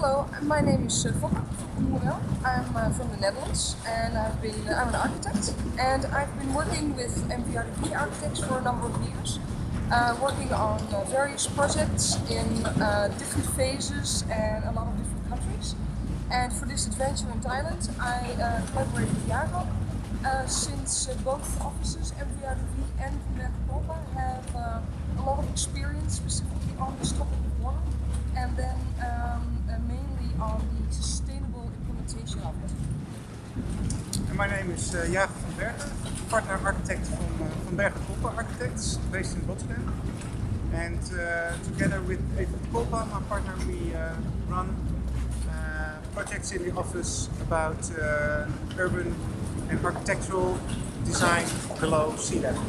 Hello, my name is Fokke I'm uh, from the Netherlands and I've been I'm an architect and I've been working with MVRDV architects for a number of years, uh, working on uh, various projects in uh, different phases and a lot of different countries. And for this adventure in Thailand, I uh, collaborate with Jago uh, since both offices, MVRDV and Mercopa, have a lot of experience specifically on this topic of water and then um, uh, mainly on the sustainable implementation of it. And my name is uh, Jago van Bergen, partner architect from uh, Van Bergen Kolpa Architects, based in Rotterdam. And uh, together with Evert Kolpa, my partner, we uh, run projects in the office about urban and architectural design below sea level.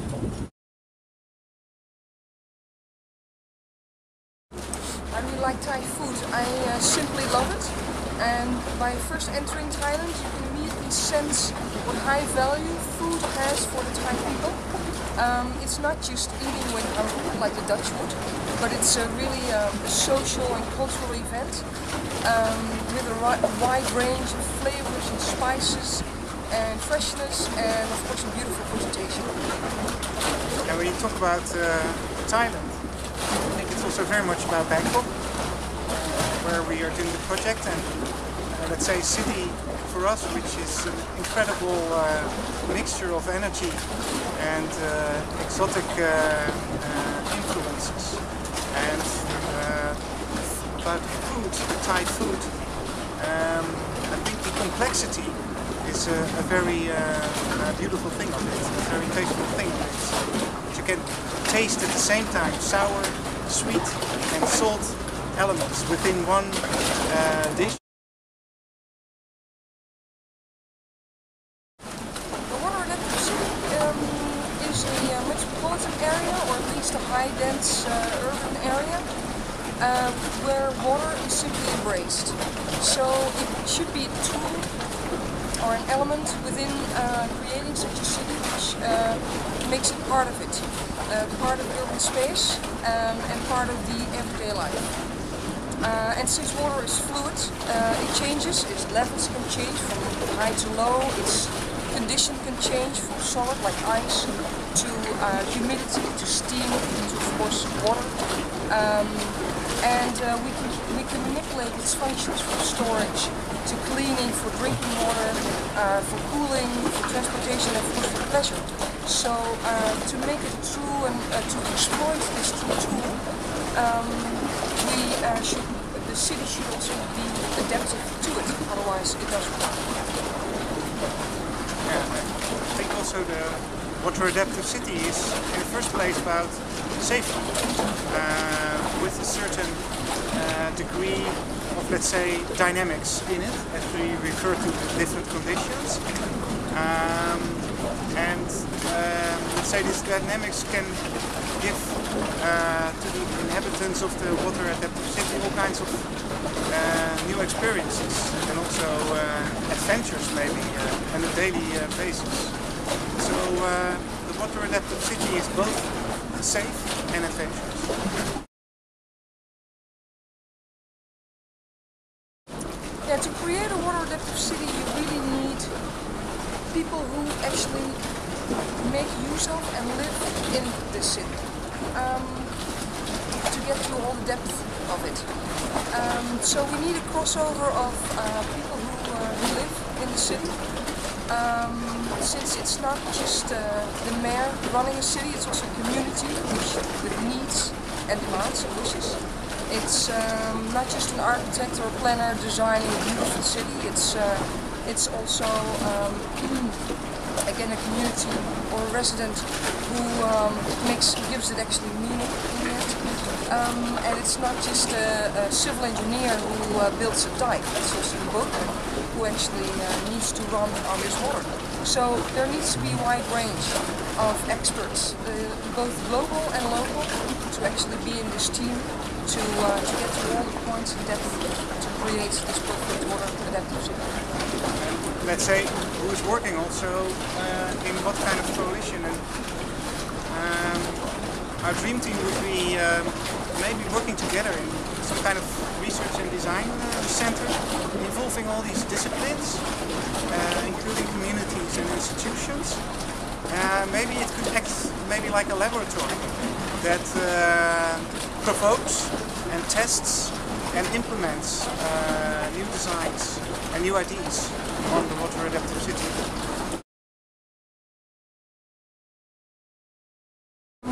I really like Thai food. I simply love it. And by first entering Thailand, sense what high value food has for the Thai people. Um, it's not just eating when hungry, like the Dutch would, but it's a really um, a social and cultural event um, with a ri- wide range of flavors and spices and freshness, and of course a beautiful presentation. And when you talk about uh, Thailand, I think it's also very much about Bangkok, where we are doing the project. And uh, let's say city for us, which is an incredible uh, mixture of energy and uh, exotic uh, uh, influences. And uh, about food, Thai food, um, I think the complexity is a, a very uh, uh, beautiful thing of it, a very tasteful thing of it. You can taste at the same time sour, sweet and salt elements within one uh, dish. The water adaptive city um, is a uh, metropolitan area, at a high dense uh, urban area, uh, where water is simply embraced. So it should be a tool or an element within uh, creating such a city which uh, makes it part of it, uh, part of urban space um, and part of the everyday life. And since water is fluid, it changes, its levels can change from high to low, its condition can change from solid like ice to uh, humidity to steam to of course water. Um, and uh, we, can, we can manipulate its functions from storage to cleaning, for drinking water, uh, for cooling, for transportation and of for pleasure. So uh, to make it true and uh, to exploit this true tool, um, we uh, should, the city should also be adaptive to it, otherwise it doesn't work. I think also the water adaptive city is in the first place about safety, uh, with a certain uh, degree of, let's say, dynamics in it, as we refer to different conditions. Um, and um, let's say these dynamics can give uh, to the inhabitants of the water adaptive city all kinds of uh, new experiences and also uh, adventures maybe uh, on a daily uh, basis. So uh, the water adaptive city is both safe and adventurous. Yeah, to create a water adaptive city, people who actually make use of and live in this city um, to get to all the depth of it. Um, so we need a crossover of uh, people who, uh, live in the city. Um, since it's not just uh, the mayor running a city, it's also a community which, with needs and demands and wishes. It's um, not just an architect or a planner designing a beautiful city. It's uh, it's also um, again a community or a resident who um, makes gives it actually meaning in end. Um, and it's not just a, a civil engineer who uh, builds a dike. It's also the boatman who actually uh, needs to run on this water. So there needs to be a wide range of experts, uh, both global and local, to actually be in this team to, uh, to get to all the points in depth to create this perfect water adaptive city. Let's say who is working also uh, in what kind of coalition and um, our dream team would be um, maybe working together in some kind of research and design uh, center involving all these disciplines, uh, including communities and institutions. Uh, maybe it could act maybe like a laboratory that uh, provokes and tests and implements uh, new designs and new ideas on the water adaptive city.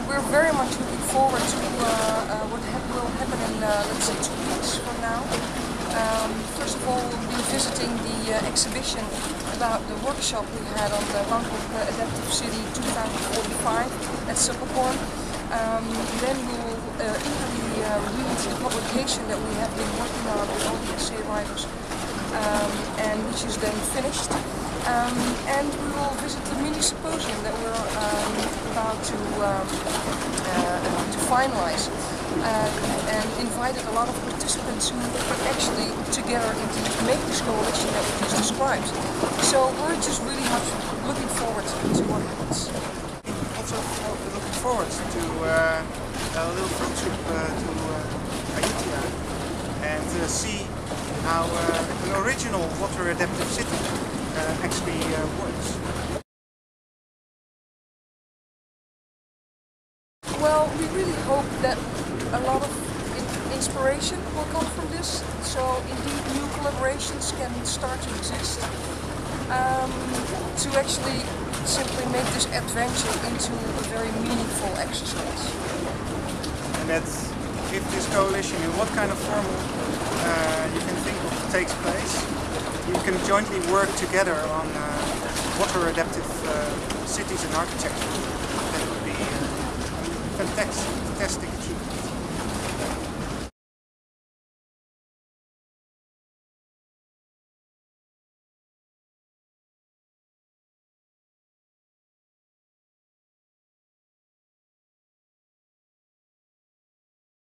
We're very much looking forward to uh, uh, what will happen in, let's say, two weeks from now. Um, first of all, we'll be visiting the exhibition about the workshop we had on the Bangkok Adaptive City 2045 at Silpakorn. Um, then we will uh, eagerly uh, the publication that we have been working on with all the essay writers, um, and which is then finished. Um, and we will visit the mini symposium that we're um, about to um, uh, to finalize, uh, and invited a lot of participants who actually together indeed make this coalition that we just described. So we're just really looking forward to what happens. Also looking forward to uh, a little field trip uh, to uh, Ayutthaya and uh, see how uh, an original water adaptive city uh, actually uh, works. Well, we really hope that a lot of in- inspiration will come from this. So indeed, new collaborations can start to exist um, to actually simply make this adventure into a very meaningful exercise. And that if this coalition, in what kind of form uh, you can think of takes place, you can jointly work together on uh, water adaptive uh, cities and architecture. That would be uh, fantastic, fantastic.